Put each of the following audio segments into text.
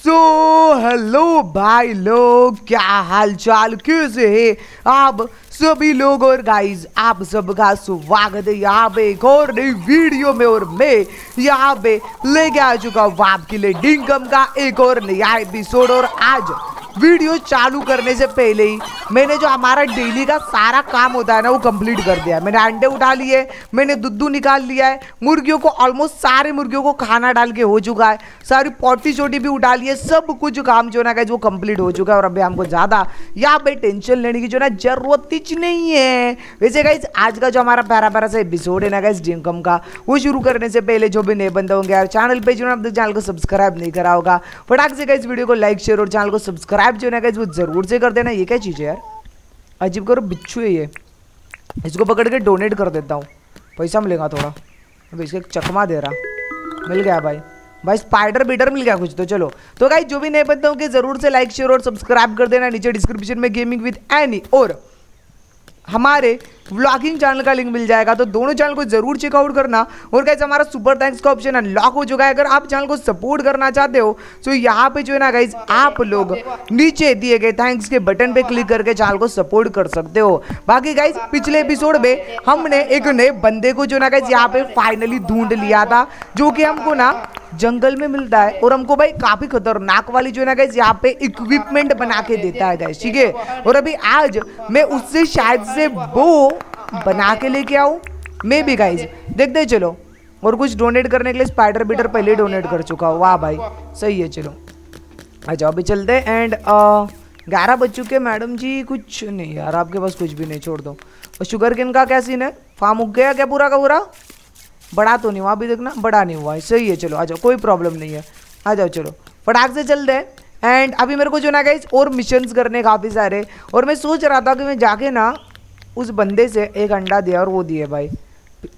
So hello भाई लोग, क्या हाल चाल कैसे है? आप सभी लोग और गाइस आप सबका स्वागत है। यहाँ पे एक और नई वीडियो में और मैं यहाँ पे लेके आ चुका हूँ आपके लिए डिंकम का एक और नया एपिसोड और आज वीडियो चालू करने से पहले ही मैंने जो हमारा डेली का सारा काम होता है ना, वो कंप्लीट कर दिया है। मैंने अंडे उठा लिए, मैंने दुद्धू निकाल लिया है, मुर्गियों को ऑलमोस्ट सारे मुर्गियों को खाना डाल के हो चुका है, सारी पोटी चोटी भी उठा ली है सब कुछ काम जो ना वो कंप्लीट हो चुका है और अभी हमको ज़्यादा या भाई टेंशन लेने की जो ना ज़रूरत ही नहीं है। वैसे गाइज़ आज का जो हमारा प्यारा प्यारा सा एपिसोड है ना गाइज़ जिनकम का, वो शुरू करने से पहले जो भी नए बंदे होंगे यार चैनल पे जो ना चैनल को सब्सक्राइब नहीं करा होगा, फटाक से गाइज़ वीडियो को लाइक शेयर और चैनल को सब्सक्राइब सब्सक्राइब जो है वो ज़रूर से कर देना ये क्या चीज़ है यार? अजीब करो, बिच्छू है ये. इसको पकड़ के डोनेट कर देता हूँ. पैसा मिलेगा थोड़ा. अब इसके चकमा दे रहा. मिल गया भाई. भाई स्पाइडर बीटर मिल गया कुछ तो चलो. तो भाई जो भी नए बताऊँ कि ज़रूर से लाइक शेयर और सब्सक्राइब कर देना. नीचे डिस्क्रिप्शन में गेमिंग विद एनी और हमारे व्लॉगिंग चैनल का लिंक मिल जाएगा तो दोनों चैनल को ज़रूर चेकआउट करना। और कैसे हमारा सुपर थैंक्स का ऑप्शन अनलॉक हो चुका है। अगर आप चैनल को सपोर्ट करना चाहते हो तो यहाँ पे जो है ना गाइज़ आप लोग नीचे दिए गए थैंक्स के बटन पे क्लिक करके चैनल को सपोर्ट कर सकते हो। बाकी गाइज़ पिछले एपिसोड में हमने एक नए बंदे को जो ना गाइज़ यहाँ पे फाइनली ढूंढ लिया था, जो कि हमको ना जंगल में मिलता है और हमको भाई काफ़ी खतरनाक वाली जो है ना गाइज़ यहाँ पे इक्विपमेंट बना के देता है गाइज़ ठीक है? और अभी आज मैं उससे शायद से वो बना के लेके आऊँ मैं भी गाइज़ देखते चलो। और कुछ डोनेट करने के लिए स्पाइडर बीटर पहले डोनेट कर चुका हूँ। वाह भाई, सही है, चलो। अच्छा अभी चलते एंड ग्यारह बज चुके मैडम जी, कुछ नहीं यार, आपके पास कुछ भी नहीं, छोड़ दो। और शुगर किन का क्या सीन है? फार्म उग गया क्या पूरा का पूरा? बड़ा तो नहीं हुआ, अभी देखना, बड़ा नहीं हुआ है सही है, चलो, आ जाओ, कोई प्रॉब्लम नहीं है, आ जाओ, चलो, फटाक से चल दे एंड अभी मेरे को जो ना गई और मिशंस करने काफ़ी सारे, और मैं सोच रहा था कि मैं जाके ना उस बंदे से एक अंडा दिया और वो दिए भाई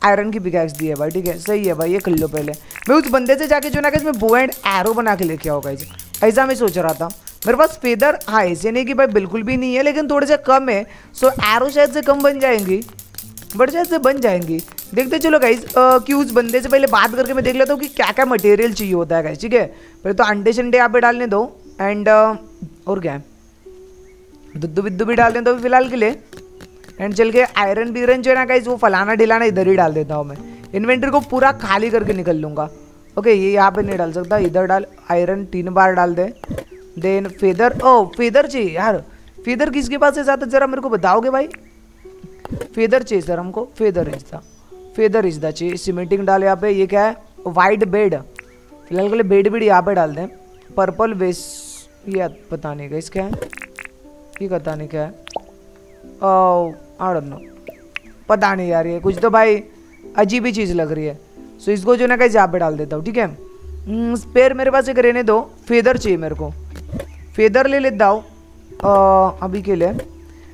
आयरन की पिकैक्स दी है भाई, ठीक है, सही है भाई, ये कर लो पहले। मैं उस बंदे से जाके जो ना इसमें बो एंड एरो बना के लेके आओगा इसे ऐसा मैं सोच रहा था। मेरे पास फेदर हाँ ऐसे नहीं कि भाई बिल्कुल भी नहीं है, लेकिन थोड़े से कम है सो एरो शायद से कम बन जाएँगी बट शायद से बन जाएँगी। देखते चलो गाइज़ कि उस बंदे से पहले बात करके मैं देख लेता हूँ कि क्या क्या मटेरियल चाहिए होता है गाइज़ ठीक है? पहले तो अंडे शंडे यहाँ पे डालने दो एंड और क्या है? दुद्दू बिद्दू भी डाल दें तो फ़िलहाल के लिए एंड चल के आयरन बीरन जो है ना गाइज़ वो फलाना ढिलाना इधर ही डाल देता हूँ मैं। इन्वेंट्री को पूरा खाली करके निकल लूँगा। ओके ये यहाँ पे नहीं डाल सकता, इधर डाल आयरन तीन बार डाल दे। देन फेदर ओ फेदर चाहिए यार। फेदर किसके पास है ज़्यादा ज़रा मेरे को बताओगे भाई। फेदर चाहिए सर हमको। फेदर है फेदर इज़ द चाहिए सीमेंटिंग डाल यहाँ पे ये क्या है? वाइट बेड फ़िलहाल के लिए बेड बेड यहाँ पे डाल दें। पर्पल वेस ये पता नहीं गई क्या है? ये पता नहीं क्या है नो पता नहीं यार ये कुछ तो भाई अजीब ही चीज़ लग रही है। सो इसको जो ना कहीं यहाँ पे डाल देता हूँ ठीक है? स्पेयर हम्म, मेरे पास एक रहने दो। फेदर चाहिए मेरे को। फेदर ले लेता हूँ। अभी के लिए।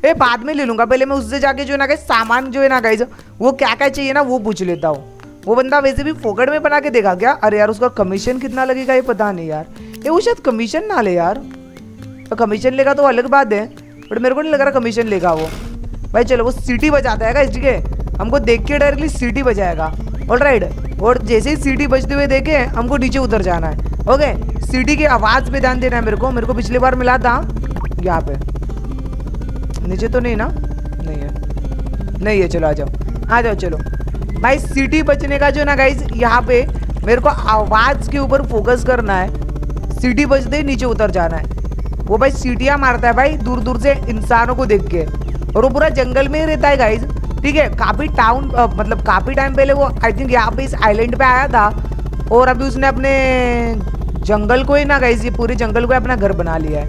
ए, बाद में ले लूँगा। पहले मैं उससे जाके जो है ना गाइज़ सामान जो है ना गाइज़ वो क्या क्या चाहिए ना, वो पूछ लेता हूँ। वो बंदा वैसे भी फोकट में बना के देगा क्या? अरे यार, उसका कमीशन कितना लगेगा ये पता नहीं यार। ये वो शायद कमीशन ना ले यार। तो कमीशन लेगा तो अलग बात है बट मेरे को नहीं लग रहा कमीशन लेगा वो। भाई चलो, वो सीटी बजाता है है? हमको देख के डायरेक्टली सीटी बजाएगा। ऑल राइट और जैसे ही सीटी बजते हुए देखे, हमको नीचे उतर जाना है। ओके सीटी की आवाज़ पे ध्यान देना है मेरे को। मेरे को पिछली बार मिला था, यहाँ पे। नीचे तो नहीं ना? नहीं है। नहीं है, चलो आ जाओ। आ जाओ, चलो। भाई सिटी बचने का जो ना गाइज़ यहाँ पे मेरे को आवाज़ के ऊपर फोकस करना है। सिटी बजते नीचे उतर जाना है। वो भाई सीटियाँ मारता है भाई दूर दूर से इंसानों को देख के। और वो पूरा जंगल में ही रहता है गाइज़ ठीक है, काफ़ी टाउन मतलब काफ़ी टाइम पहले वो आई थिंक यहाँ पे इस आइलैंड पे आया था। और अभी उसने अपने जंगल को ही ना गाइज़ ये पूरे जंगल को अपना घर बना लिया है।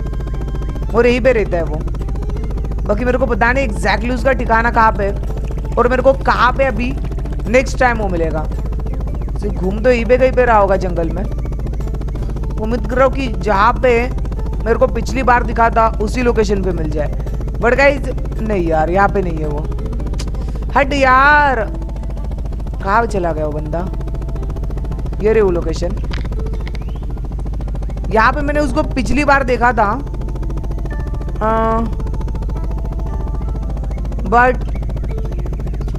और यहीं पे रहता है वो। बाकी मेरे को पता नहीं एग्जैक्टली उसका ठिकाना कहाँ पे और मेरे को कहाँ पे अभी नेक्स्ट टाइम वो मिलेगा। सिर्फ़ घूम तो पे कहीं पे रहा होगा जंगल में। उम्मीद कर रहा हूँ कि जहाँ पे मेरे को पिछली बार दिखा था उसी लोकेशन पे मिल जाए। बट गाइज़ नहीं यार यहाँ पे नहीं है वो। हट यार। कहाँ चला गया वो बंदा? ये रे वो लोकेशन यहाँ पे मैंने उसको पिछली बार देखा था। आ, बट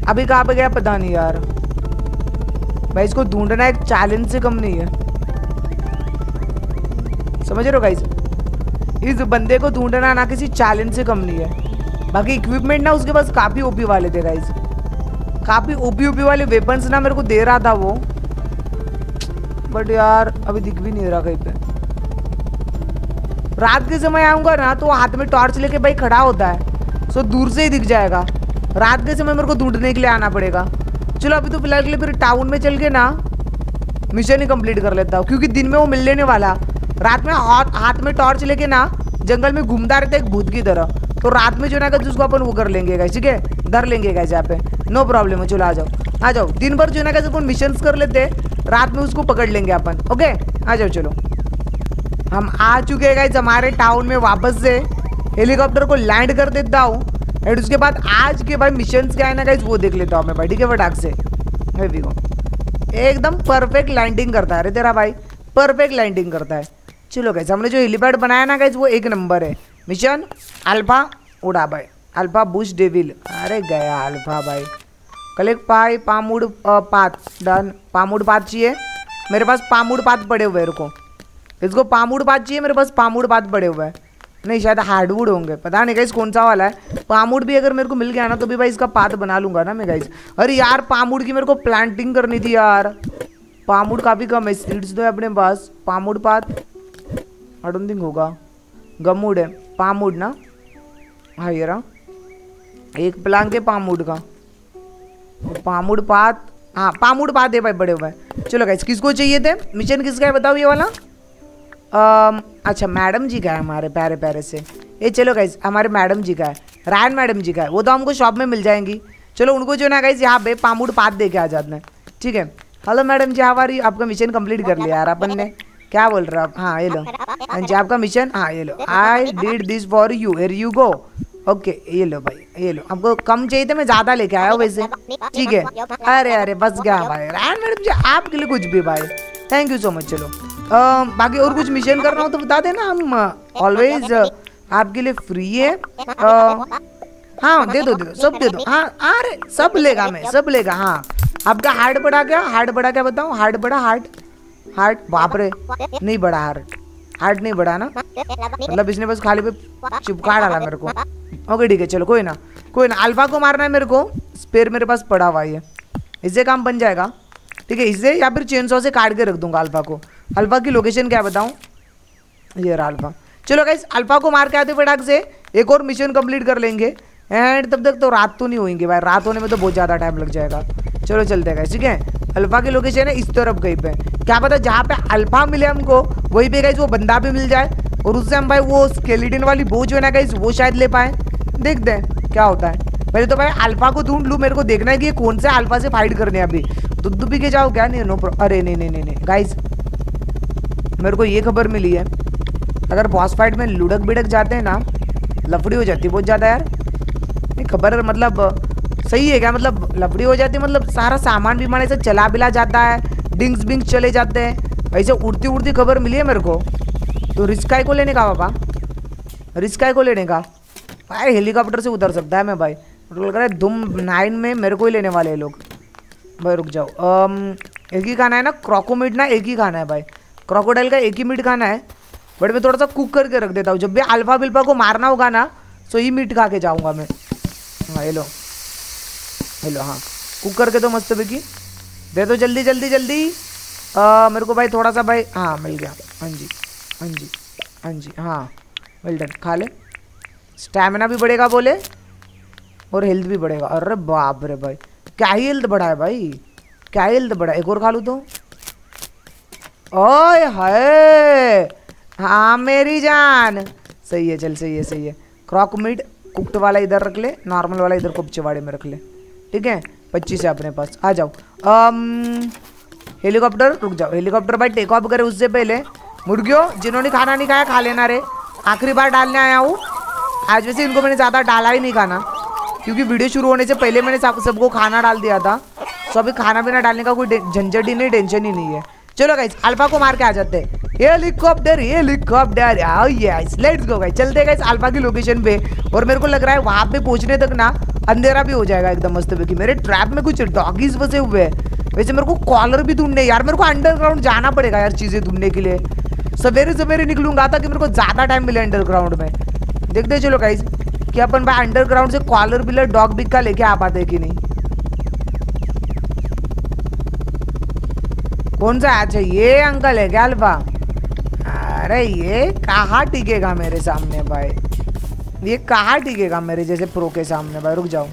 अभी कहाँ पे गया पता नहीं यार। भाई, इसको ढूंढना एक चैलेंज से कम नहीं है। समझ रहे हो गाइस इस बंदे को ढूंढना ना किसी चैलेंज से कम नहीं है। बाकी इक्विपमेंट ना उसके पास काफ़ी ओपी वाले थे गाइस काफ़ी ओपी ओपी वाले वेपन्स ना मेरे को दे रहा था वो। बट यार, अभी दिख भी नहीं रहा कहीं पे। रात के समय आऊँगा ना तो हाथ में टॉर्च लेके भाई खड़ा होता है। सो दूर से ही दिख जाएगा। रात के समय मेरे को ढूँढने के लिए आना पड़ेगा। चलो, अभी तो फ़िलहाल के लिए फिर टाउन में चल के ना मिशन ही कंप्लीट कर लेता हूँ, क्योंकि दिन में वो मिल लेने वाला। रात में हाथ हाथ में टॉर्च लेके ना जंगल में घूमता रहता है एक भूत की तरह। तो रात में जो ना उसको अपन वो कर लेंगे गाइस ठीक है? धर लेंगे गाइस यहाँ पे। नो प्रॉब्लम है, चलो आ जाओ। आ जाओ। दिन भर जो ना कैसे अपन मिशन कर लेते, रात में उसको पकड़ लेंगे अपन ओके आ जाओ, चलो। हम आ चुके हैं गाइस हमारे टाउन में वापस से। हेलीकॉप्टर को लैंड कर देता हूँ। एंड उसके बाद आज के भाई मिशन क्या है ना गाइस वो देख लेता हूँ मैं भाई, ठीक है, फटाक से। को एकदम परफेक्ट लैंडिंग करता है अरे तेरा भाई। परफेक्ट लैंडिंग करता है। चलो गाइस हमने जो हेलीपैड बनाया ना गाइस वो एक नंबर है। मिशन अल्फ़ा उड़ा भाई। अल्फ़ा बुश डेविल अरे गया अल्फ़ा भाई। कलेक्ट पाई, पामुड पात। डन पामुड पात चाहिए। मेरे पास पामुड पात पड़े हुए को इसको पामुड़ पात चाहिए, मेरे पास पामुड़ पात पड़े हुए हैं। नहीं, शायद हार्डवुड होंगे। पता नहीं गाइस कौन सा वाला है। पामुड़ भी अगर मेरे को मिल गया ना तो भी भाई इसका पात बना लूँगा ना मैं गाइस अरे यार, पामुड़ की मेरे को प्लांटिंग करनी थी यार। पामुड़ काफ़ी कम है सीड्स तो है अपने पास। पामुड़ पात। आई डोंट थिंक होगा। गमूड है। पामुड़ ना? हाँ ये एक प्लांग है पामुड़ का। पामुड़ पात। हाँ पामुड़ पात है भाई, बड़े हुए। चलो गाइस किसको चाहिए थे? मिशन किसका है? बताओ ये वाला। Um, अच्छा मैडम जी का है हमारे प्यारे प्यारे से। ये चलो गाइज़ हमारे मैडम जी का है रायन मैडम जी का है। वो तो हमको शॉप में मिल जाएँगी। चलो उनको जो ना गाइज़ यहाँ पे पामुड़ पात दे के आ जाते हैं। ठीक है? हेलो मैडम जी हमारी आपका मिशन कंप्लीट कर लिया यार अपन ने। क्या बोल रहे हो आप? हाँ ये लो। हाँ जी आपका मिशन हाँ ये लो। I did this for you here you go okay ये लो भाई ये लो। आपको कम चाहिए थे मैं ज़्यादा लेके आया हूँ वैसे। ठीक है? अरे अरे बस गया भाई। रायन मैडम जी आपके लिए कुछ भी भाई। थैंक यू सो मच चलो। बाकी और कुछ मिशन करना हो तो बता देना हम ऑलवेज आपके लिए फ्री है। आ, हाँ दे दो दे दो सब दे दो। हाँ अरे सब लेगा मैं सब लेगा हाँ। आपका हार्ट बढ़ा क्या? हार्ट बढ़ा क्या बताऊँ? हार्ट बढ़ा हार्ट हार्ट बाप रे नहीं बढ़ा हार्ट हार्ट नहीं बढ़ा ना? मतलब इसने बस खाली पे चिपका डाला मेरे को। ओके ठीक है चलो कोई ना कोई ना अल्फ़ा को मारना है मेरे को। स्पेयर मेरे पास पड़ा हुआ है इससे काम बन जाएगा। ठीक है इससे या फिर चेन से काट के रख दूँगा अल्फ़ा को। अल्फ़ा की लोकेशन क्या बताऊँ? ये रहा अल्फ़ा। चलो गाइस अल्फ़ा को मार के आते फटाक से। एक और मिशन कंप्लीट कर लेंगे। एंड तब तक तो रात तो नहीं होंगे भाई। रात होने में तो बहुत ज़्यादा टाइम लग जाएगा। चलो चलते गए ठीक है? अल्फ़ा की लोकेशन है इस तरफ़ कहीं पे। क्या पता जहाँ पे अल्फ़ा मिले हमको, वहीं पे गई वो बंदा भी मिल जाए। और उससे हम भाई वो स्केलिटन वाली बोझ जो है ना गई वो शायद ले पाए। देखते हैं क्या होता है। पहले तो भाई अल्फ़ा को ढूंढ लूँ, मेरे को देखना है कि कौन से अल्फ़ा से फाइट करने अभी। दुद्ध पी के जाओ क्या? नहीं नो अरे नहीं नहीं नहीं गाइस मेरे को ये खबर मिली है। अगर बॉस फाइट में लुढ़क बिड़क जाते हैं ना, लफड़ी हो जाती है बहुत ज़्यादा यार। नहीं खबर मतलब सही है क्या? मतलब लफड़ी हो जाती है मतलब सारा सामान भी माने से चला बिला जाता है डिंग्स बिंग्स चले जाते हैं। ऐसे उड़ती उड़ती खबर मिली है मेरे को। तो रिस्काई को लेने का पापा रिस्काई को लेने का। भाई हेलीकॉप्टर से उतर सकता है मैं भाई। लग रहा है दुम नाइन में मेरे को ही लेने वाले हैं लोग। भाई, रुक जाओ। एक ही खाना है ना? क्रॉकोमीट ना एक ही खाना है भाई। क्रोकोडाइल का एक ही मीट खाना है बट मैं थोड़ा सा कुक करके रख देता हूँ। जब भी अल्फ़ा बिल्फा को मारना होगा ना तो ही मीट खा के जाऊँगा मैं। हाँ हेलो हेलो हाँ। कुक करके तो मस्त बेकी दे दो जल्दी जल्दी जल्दी। आ, मेरे को भाई थोड़ा सा भाई हाँ मिल गया। हाँ जी हाँ जी हाँ जी हाँ। वेल डन खा ले। स्टैमिना भी बढ़ेगा बोले और हेल्थ भी बढ़ेगा। अरे बाप रे भाई क्या हेल्थ बढ़ा है भाई? क्या हेल्थ बढ़ा है? एक और खा लूँ तो? ओए हाय। हाँ मेरी जान। सही है, चल, सही है सही है। क्रॉक मीट कुकड वाला इधर रख ले, नॉर्मल वाला इधर कुपचवाड़े में रख ले। ठीक है? पच्चीस है अपने पास। आ जाओ। हेलीकॉप्टर, रुक जाओ। हेलीकॉप्टर भाई टेक ऑफ़ करे उससे पहले। मुर्गियों, जिन्होंने खाना नहीं खाया, खा लेना रे। आखिरी बार डालने आया हूँ। आज वैसे इनको मैंने ज़्यादा डाला ही नहीं खाना। क्योंकि वीडियो शुरू होने से पहले मैंने सबको खाना डाल दिया था। तो अभी खाना पीना डालने का कोई झंझट ही नहीं, टेंशन ही नहीं है। चलो गाइस अल्फ़ा को मार के आ जाते helicopter helicopter let's go guys चलते गाइस अल्फ़ा की लोकेशन पे। और मेरे को लग रहा है वहाँ पे पहुँचने तक ना अंधेरा भी हो जाएगा एकदम मस्त क्योंकि मेरे ट्रैप में कुछ डॉगीज बसे हुए हैं। वैसे मेरे को कॉलर भी ढूँढने, यार मेरे को अंडरग्राउंड जाना पड़ेगा यार चीज़ें ढूँढने के लिए। सवेरे सवेरे निकलूँगा ताकि मेरे को ज़्यादा टाइम मिले अंडरग्राउंड में। देखते चलो गाइज़ कि अपन भाई अंडरग्राउंड से कॉलर बिलर डॉग बिग का लेके आ पाते कि नहीं। कौन सा अच्छा ये अंकल है क्या अल्फ़ा? अरे ये कहाँ टिकेगा मेरे सामने भाई? ये कहाँ टिकेगा मेरे जैसे प्रो के सामने भाई? रुक जाओ।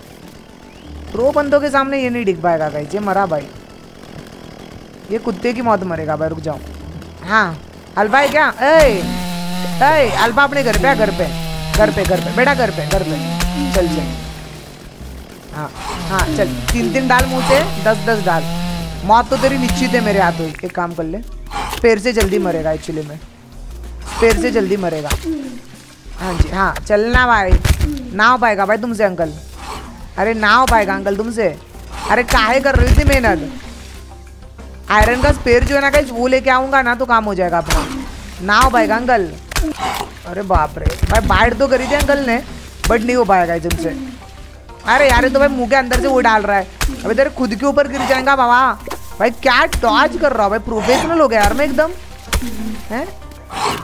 प्रो बंदों के सामने ये नहीं टिक पाएगा गाइज़ ये मरा भाई। ये कुत्ते की मौत मरेगा भाई, रुक जाओ। हाँ अल्फ़ा है क्या? ए ए अल्फ़ा अपने घर पे घर पे। घर पे घर पे। बेटा घर पे घर पे। चल चल। हाँ हाँ चल। तीन तीन डाल मुँह से दस दस डाल मौत तो तेरी निश्चित है मेरे हाथों। एक काम कर ले। पैर से जल्दी मरेगा एक्चुअली में। पैर से जल्दी मरेगा। हाँ जी हाँ चलना भाई। ना हो पाएगा भाई तुमसे, अंकल। अरे ना हो पाएगा अंकल तुमसे। अरे काहे कर रही थी मेहनत? आयरन का स्पेयर जो है ना कहीं वो लेके आऊँगा ना तो काम हो जाएगा अपना। ना हो पाएगा अंकल। अरे बाप रे। भाई बाइट तो करी थी अंकल ने बट नहीं हो पाएगा तुमसे अरे यार तो भाई मुँह के अंदर से वो डाल रहा है। अभी तेरे खुद के ऊपर गिर जाएगा बाबा। भाई क्या टॉच कर रहा हूँ? भाई प्रोफेशनल हो गया यार मैं एकदम। है?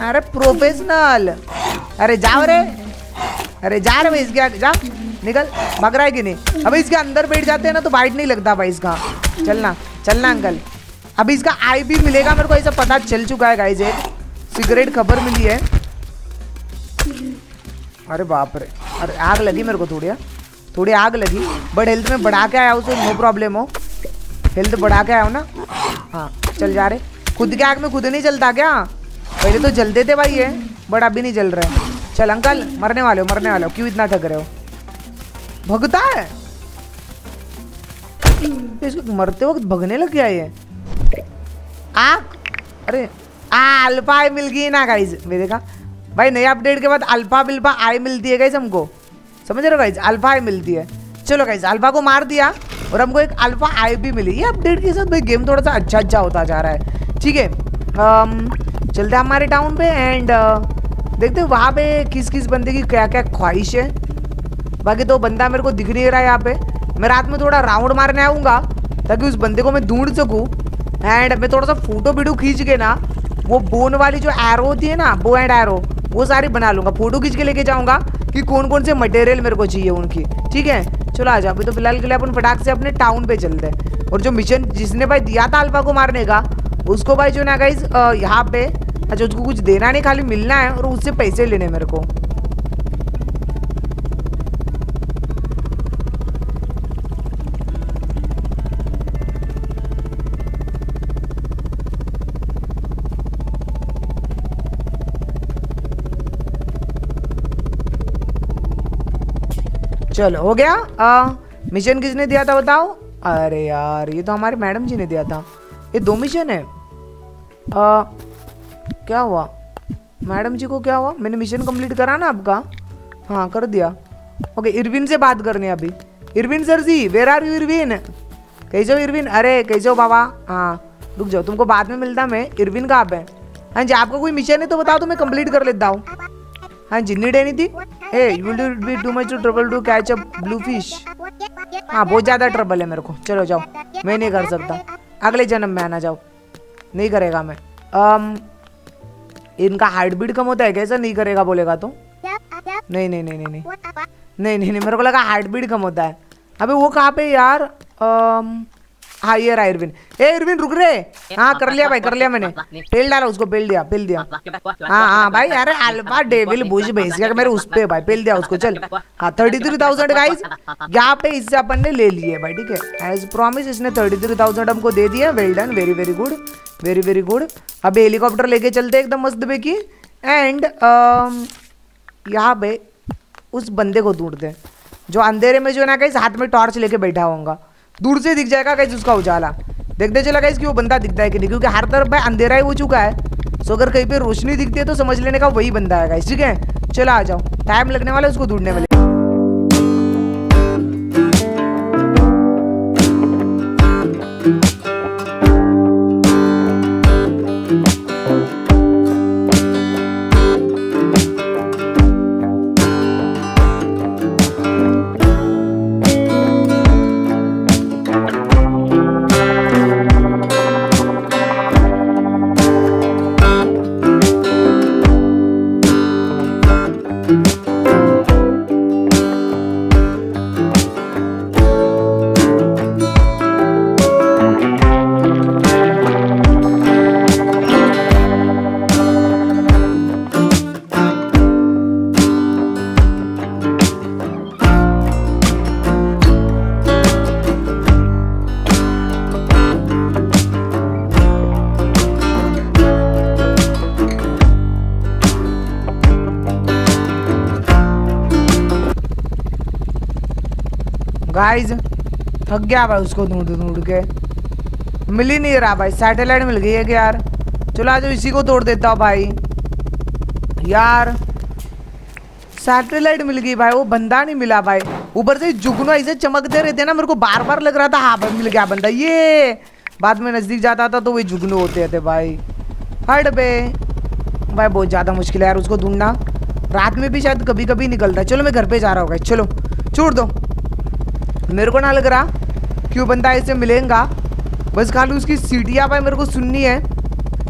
अरे प्रोफेशनल अरे जाओ रे। अरे जा रहे भाई इसके आगे। जा, निकल। भाग रहा है कि नहीं? अभी इसके अंदर बैठ जाते हैं ना तो बाइट नहीं लगता भाई इसका। चलना चलना अंकल। अभी इसका आई भी मिलेगा, मेरे को ऐसा पता चल चुका है गाइज़ सिगरेट खबर मिली है। अरे बाप रे। अरे आग लगी मेरे को थोड़ी थोड़ी आग लगी। बट हेल्थ में बढ़ा के आया उसे नो प्रॉब्लम हो। हेल्थ बढ़ा के आया हो ना? हाँ चल जा रहे। खुद के आग में खुद नहीं चलता क्या? पहले तो जलते थे भाई ये बट अभी नहीं जल रहे। चल अंकल मरने वाले हो मरने वाले हो। क्यों इतना थक रहे हो? भगता है। इसको मरते वक्त भगने लग गया ये। आ अरे आ अल्फ़ा आई मिल गई ना गाइज़ मेरे देखा। भाई नए अपडेट के बाद अल्फ़ा बिल्फा आई मिलती है गाइज़ हमको। समझ रहे हो गाइज़ अल्फ़ा आई मिलती है। चलो गाइज़ अल्फ़ा को मार दिया और हमको एक अल्फ़ा आई भी मिली। ये अपडेट के साथ भाई गेम थोड़ा सा अच्छा अच्छा होता जा रहा है। ठीक है चलते हैं हमारे टाउन पे एंड देखते हैं वहाँ पे किस किस बंदे की क्या क्या ख्वाहिश है। बाकी तो बंदा मेरे को दिख नहीं रहा है यहाँ पे। मैं रात में थोड़ा राउंड मारने आऊँगा ताकि उस बंदे को मैं ढूंढ सकूँ। एंड मैं थोड़ा सा फ़ोटो वीडियो खींच के ना, वो बोन वाली जो एरो होती है ना बो एंड एरो वो सारी बना लूँगा फ़ोटो खींच के लेके जाऊँगा कि कौन कौन से मटेरियल मेरे को चाहिए उनकी, ठीक है? चलो आ जाओ, अभी तो फ़िलहाल के लिए अपन फटाक से अपने टाउन पे चलते हैं। और जो मिशन जिसने भाई दिया था अल्फ़ा को मारने का, उसको भाई जो ना गाइज़ यहाँ पे अच्छा उसको कुछ देना नहीं, खाली मिलना है और उससे पैसे लेने मेरे को। चलो हो गया। आ, मिशन किसने दिया था बताओ? अरे यार ये तो हमारे मैडम जी ने दिया था। ये दो मिशन है। आ, क्या हुआ? मैडम जी को क्या हुआ? मैंने मिशन कंप्लीट करा ना आपका? हाँ कर दिया। ओके इरविन से बात करनी अभी। Irwin sir ji where are you Irwin? कैसे जाओ इरविन। अरे कैसे जाओ बाबा। हाँ रुक जाओ तुमको बाद में मिलता मैं। इरविन कहाँ पे हाँ? जी आपका कोई मिशन है तो बताओ तो मैं कंप्लीट कर लेता हूँ। हाँ Huh? Did थी? Hey you will be too much too trouble to catch a blue fish हाँ बहुत ज़्यादा ट्रबल है मेरे को। चलो जाओ। मैं नहीं कर सकता। अगले जन्म में आना जाओ। नहीं करेगा मैं। um, इनका हार्ट बीट कम होता है कैसा नहीं करेगा बोलेगा तो? नहीं नहीं नहीं नहीं नहीं। नहीं नहीं, नहीं मेरे को लगा हार्ट बीट कम होता है। अबे वो कहाँ पे यार? um, हाँ ये रहा इरविन ए इरविन रुक रे हाँ कर लिया भाई कर लिया मैंने पेल डाला उसको पेल दिया पेल दिया हाँ हाँ भाई अरे अल्फ़ा डेविल बुश भेज गया मेरे उस पे भाई पेल दिया उसको चल हाँ थर्टी थ्री थाउज़ेंड गाइस यहाँ पे इससे अपन ने ले लिए भाई ठीक है एज प्रॉमिस इसने थर्टी थ्री थाउज़ेंड हमको दे दिया well done very very good very very good अभी हेलीकॉप्टर लेके चलते एकदम मस्त की एंड यहाँ पे उस बंदे को ढूंढते जो अंधेरे में जो ना कहीं हाथ में टॉर्च लेके बैठा होगा दूर से दिख जाएगा कैसे उसका उजाला। देखते चला गया कि वो बंदा दिखता है कि नहीं, क्योंकि हर तरफ़ भाई अंधेरा ही हो चुका है। सो अगर कहीं पे रोशनी दिखती है तो समझ लेने का वही बंदा है ठीक है? चला आ जाओ। टाइम लगने वाला है, उसको ढूँढने वाले। गाइज़ थक गया भाई उसको ढूंढ ढूंढ के। मिल ही नहीं रहा भाई सैटेलाइट मिल गई है कि यार? चलो आज इसी को तोड़ देता हूँ भाई। यार सैटेलाइट मिल गई भाई, वो बंदा नहीं मिला भाई। ऊपर से जुगनू ऐसे चमकते रहते ना, मेरे को बार बार लग रहा था हाँ भाई, मिल गया बंदा। ये! बाद में नज़दीक जाता था तो वही जुगनू होते थे भाई। हट बे। भाई, बहुत ज़्यादा मुश्किल है यार उसको ढूंढना। रात में भी शायद कभी कभी निकलता है। चलो, मैं घर पे जा रहा हूँ चलो। छोड़ दो। मेरे को ना लग रहा क्यों बंदा ऐसे मिलेगा? बस खाली उसकी सीटियाँ भाई मेरे को सुननी है।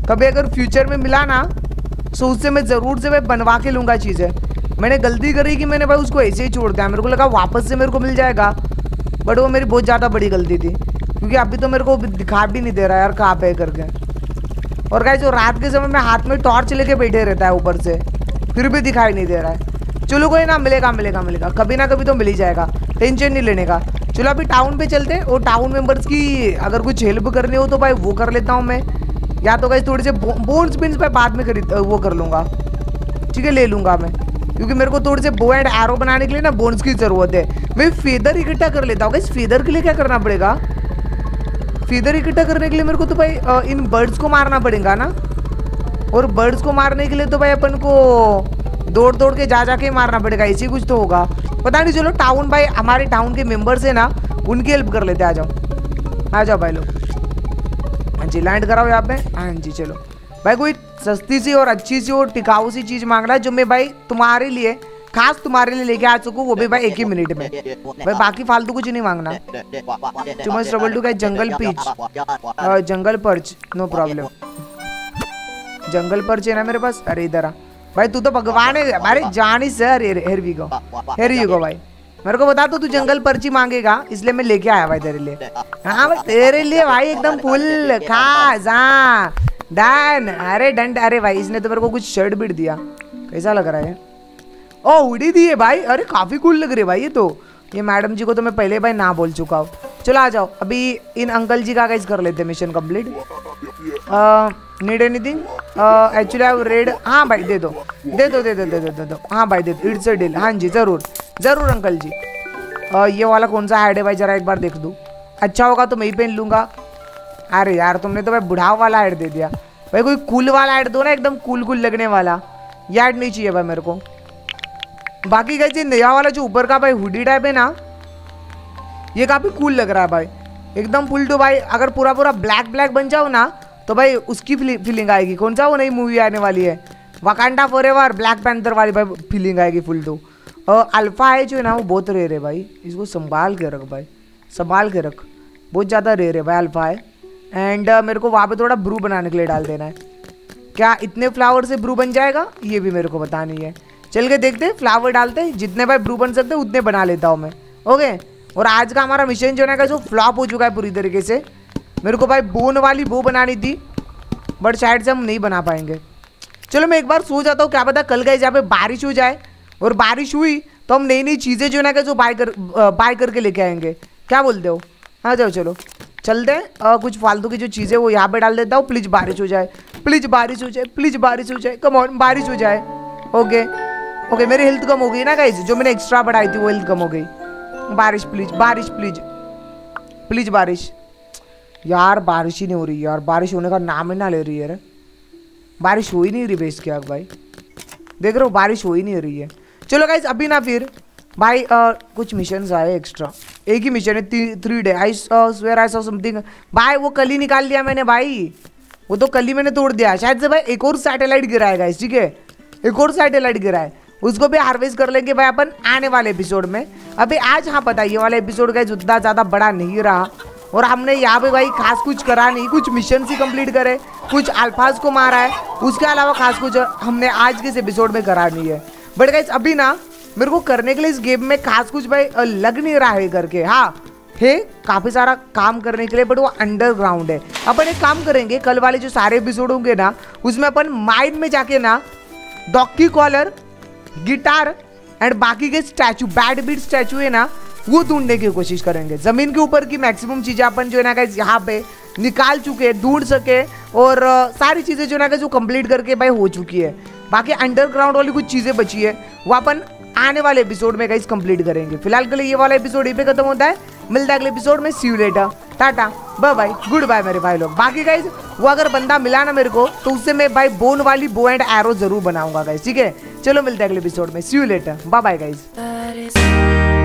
कभी अगर फ्यूचर में मिला ना तो उससे मैं ज़रूर से भाई बनवा के लूँगा चीज़ें। मैंने गलती करी कि मैंने भाई उसको ऐसे ही छोड़ दिया। मेरे को लगा वापस से मेरे को मिल जाएगा। बट वो मेरी बहुत ज़्यादा बड़ी गलती थी। क्योंकि अभी तो मेरे को दिखा भी नहीं दे रहा यार कहाँ पे करके। और क्या जो रात के समय में हाथ में टॉर्च लेके बैठे रहता है ऊपर से। फिर भी दिखाई नहीं दे रहा है। चलो कोई ना, मिलेगा मिलेगा मिलेगा। कभी ना कभी तो मिल ही जाएगा। टेंशन नहीं लेने का। चलो अभी टाउन पे चलते हैं और टाउन मेंबर्स की अगर कुछ हेल्प करनी हो तो भाई वो कर लेता हूँ मैं। या तो कहीं थोड़े से बो, बोन्स पिन्स पे बाद में खरीद वो कर लूँगा। ठीक है ले लूँगा मैं। क्योंकि मेरे को थोड़े से बो एंड एरो बनाने के लिए ना बोन्स की ज़रूरत है। मैं फेदर इकट्ठा कर लेता हूँ। फेदर के लिए क्या करना पड़ेगा? फेदर इकट्ठा करने के लिए मेरे को तो भाई इन बर्ड्स को मारना पड़ेगा ना। और बर्ड्स को मारने के लिए तो भाई अपन को दौड़ दौड़ के जा जाके मारना पड़ेगा। इसी कुछ तो होगा। पता नहीं चलो टाउन भाई हमारे टाउन के मेंबर्स है ना, उनकी हेल्प कर लेते आ जाओ। आ जाओ भाई लोग। हाँ जी लैंड कराओ यहाँ पे। हाँ जी, चलो। भाई, कोई सस्ती सी और अच्छी सी और टिकाऊ सी चीज़ मांग रहा है जो मैं भाई तुम्हारे लिए, खास तुम्हारे लिए लेके आ सकूँ, वो भी भाई एक ही मिनट में। भाई, बाकी फालतू कुछ नहीं मांगना। टू मच ट्रबल टू गए jungle peach jungle perch no problem jungle perch है ना मेरे पास? अरे, इधर आ। भाई, तू तो भगवान है। अरे Johnny sir here we go here you go भाई। मेरे को बता तो तू जंगल पर्ची मांगेगा, इसलिए मैं लेके आया भाई तेरे लिए। हाँ भाई, तेरे लिए भाई, एकदम फुल खास हाँ। डन। अरे डन, अरे भाई, इसने तो मेरे को कुछ शर्ट बिट दिया। कैसा लग रहा है? ओ, उड़ी दी है भाई। अरे, काफ़ी कूल लग रही है भाई ये तो। ये मैडम जी को तो मैं पहले भाई ना बोल चुका हूँ। चलो आ जाओ। अभी इन अंकल जी का कर लेते mission complete need anything actually I read हाँ भाई, दे दो। दे दो दे दो दे दो दे दो। हाँ भाई, दे दो। इट्स अ डील हाँ जी, ज़रूर। ज़रूर अंकल जी। ये वाला कौन सा ऐड है भाई? ज़रा एक बार देख दूँ। अच्छा होगा तो मैं ही पहन लूँगा। अरे यार, तुमने तो भाई बुढ़ाव वाला ऐड दे दिया। भाई कोई कूल वाला ऐड दो ना, एकदम कूल कूल लगने वाला। ये ऐड नहीं चाहिए भाई मेरे को। बाकी कैसे नया वाला जो ऊपर का भाई हुडी टाइप है ना ये काफ़ी कूल लग रहा है भाई। एकदम फुल टू भाई अगर पूरा पूरा ब्लैक ब्लैक बन जाओ ना तो भाई उसकी फीलिंग आएगी। कौन सा वो नई मूवी आने वाली है? Wakanda forever black panther वाली भाई फीलिंग आएगी फुल टू और अल्फ़ा है जो है ना वो बहुत रेयर है भाई। इसको संभाल के रख भाई। संभाल के रख। बहुत ज़्यादा रेयर है भाई अल्फ़ा है। एंड uh, मेरे को वहाँ पे थोड़ा ब्रू बनाने के लिए डाल देना है। क्या इतने फ्लावर से ब्रू बन जाएगा? ये भी मेरे को पता नहीं है। चल के देखते हैं फ्लावर डालते हैं। जितने भाई ब्रू बन सकते उतने बना लेता हूँ मैं। ओके और आज का हमारा मिशन जो है ना जो फ्लॉप हो चुका है पूरी तरीके से। मेरे को भाई बोन वाली बो बनानी थी बट शायद से हम नहीं बना पाएँगे। चलो मैं एक बार सो जाता हूँ, क्या पता कल गए जहाँ पे बारिश हो जाए। और बारिश हुई तो हम नई नई चीज़ें जो है जो बाय कर बाय करके लेके आएँगे। क्या बोलते हो? हाँ जाओ, चलो। चलते हैं कुछ फालतू की जो चीज़ें वो यहाँ पे डाल देता हूँ प्लीज़ बारिश हो जाए प्लीज़ बारिश हो जाए प्लीज़ बारिश हो जाए कम ऑन बारिश हो जाए। ओके ओके मेरी हेल्थ कम हो गई ना गाइज़ जो मैंने एक्स्ट्रा बढ़ाई थी वो हेल्थ कम हो गई। बारिश प्लीज़ बारिश प्लीज़। प्लीज़ बारिश। यार बारिश ही नहीं हो रही यार। बारिश होने का नाम ही ना ले रही है बारिश हो ही नहीं रही बेस क्या भाई। देख रहे हो बारिश हो ही नहीं रही है। चलो गाइज़ अभी ना फिर भाई आ, कुछ मिशन आए एक्स्ट्रा एक ही मिशन है three day I swear I saw something भाई वो कल ही निकाल लिया मैंने भाई। वो तो कल ही मैंने तोड़ दिया। शायद से भाई एक और सैटेलाइट गिराएगा इस ठीक है? एक और सैटेलाइट गिरा है उसको भी हार्वेस्ट कर लेंगे भाई अपन आने वाले एपिसोड में। अभी आज हाँ पता ये वाला एपिसोड का उतना ज़्यादा बड़ा नहीं रहा। और हमने यहाँ पे भाई खास कुछ करा नहीं, कुछ मिशन ही कंप्लीट करे, कुछ अल्फाज को मारा है। उसके अलावा खास कुछ हमने आज के इस एपिसोड में करा नहीं है। बट गाइज़ अभी ना, मेरे को करने के लिए इस गेम में खास कुछ भाई लग नहीं रहा है करके हाँ। है, काफ़ी सारा काम करने के लिए बट वो अंडरग्राउंड है। अपन एक काम करेंगे, कल वाले जो सारे एपिसोड होंगे ना, उसमें अपन माइंड में जाके ना डॉक्की कॉलर गिटार एंड बाकी के स्टैचू बैड बीट स्टैचू है ना, वो ढूँढने की कोशिश करेंगे। ज़मीन के ऊपर की मैक्सिमम चीज़ें अपन जो है ना गाइज़ यहाँ पे निकाल चुके हैं, ढूंढ सके और सारी चीज़ें जो है ना जो कंप्लीट करके भाई हो चुकी है। बाकी अंडरग्राउंड वाली कुछ चीज़ें बची है, वो अपन आने वाले एपिसोड में गाइज़ कंप्लीट करेंगे। फ़िलहाल के लिए ये वाला एपिसोड ये पे खत्म होता है। मिलता है अगले एपिसोड में see you later tata bye bye goodbye मेरे भाई लोग। बाकी गाइज़ वो अगर बंदा मिला ना मेरे को तो उससे मैं भाई बोन वाली बो एंड एरो ज़रूर बनाऊँगा गाइज़ ठीक है? चलो मिलते हैं अगले एपिसोड में। See you later bye bye guys